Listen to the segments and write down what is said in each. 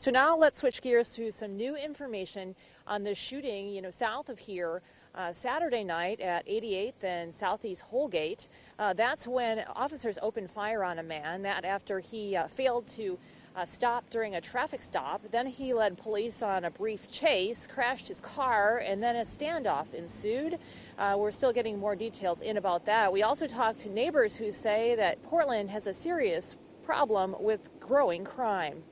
So now let's switch gears to some new information on the shooting, you know, south of here. Uh, Saturday night at 88th and Southeast Holgate. Uh, that's when officers opened fire on a man. That after he uh, failed to uh, stop during a traffic stop. Then he led police on a brief chase, crashed his car, and then a standoff ensued. Uh, we're still getting more details in about that. We also talked to neighbors who say that Portland has a serious problem with growing crime.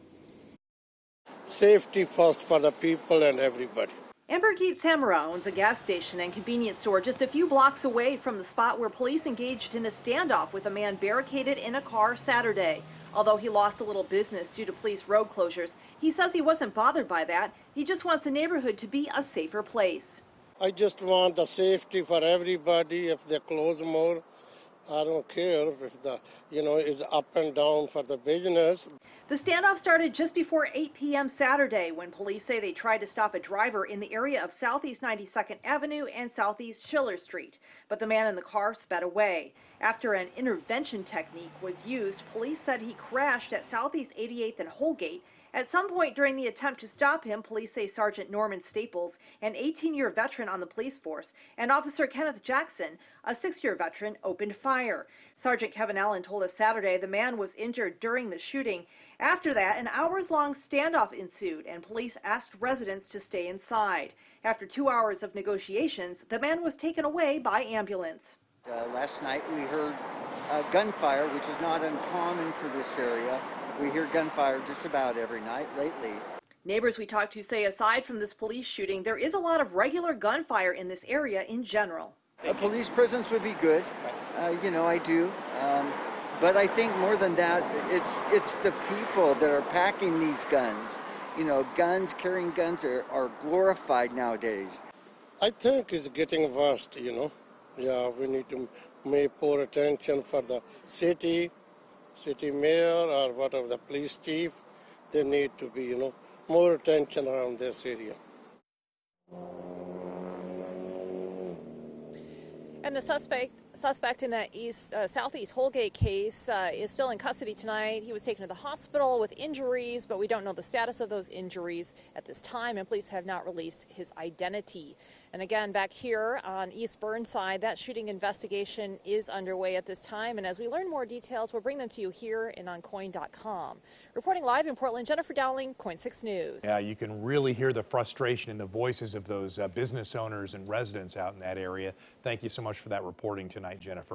Safety first for the people and everybody. Amber Geet Samara owns a gas station and convenience store just a few blocks away from the spot where police engaged in a standoff with a man barricaded in a car Saturday. Although he lost a little business due to police road closures, he says he wasn't bothered by that. He just wants the neighborhood to be a safer place. I just want the safety for everybody. If they close more, I don't care if the, you know, is up and down for the business. The standoff started just before 8 p.m. Saturday when police say they tried to stop a driver in the area of Southeast 92nd Avenue and Southeast Schiller Street, but the man in the car sped away. After an intervention technique was used, police said he crashed at Southeast 88th and Holgate at some point during the attempt to stop him, police say Sergeant Norman Staples, an 18-year veteran on the police force, and Officer Kenneth Jackson, a six-year veteran, opened fire. Sergeant Kevin Allen told us Saturday the man was injured during the shooting. After that, an hours-long standoff ensued, and police asked residents to stay inside. After two hours of negotiations, the man was taken away by ambulance. Uh, last night we heard uh, gunfire, which is not uncommon for this area. We hear gunfire just about every night lately. Neighbors we talked to say aside from this police shooting, there is a lot of regular gunfire in this area in general. A police presence would be good. Uh, you know, I do. Um, but I think more than that, it's it's the people that are packing these guns. You know, guns, carrying guns are, are glorified nowadays. I think it's getting worse, you know. Yeah, we need to make more attention for the city city mayor or whatever the police chief, they need to be, you know, more attention around this area. And the suspect suspect in that east uh, southeast Holgate case uh, is still in custody tonight. He was taken to the hospital with injuries, but we don't know the status of those injuries at this time, and police have not released his identity. And again, back here on East Burnside, that shooting investigation is underway at this time. And as we learn more details, we'll bring them to you here and on KOIN.com. Reporting live in Portland, Jennifer Dowling, KOIN 6 News. Yeah, you can really hear the frustration in the voices of those uh, business owners and residents out in that area. Thank you so much for that reporting tonight, Jennifer.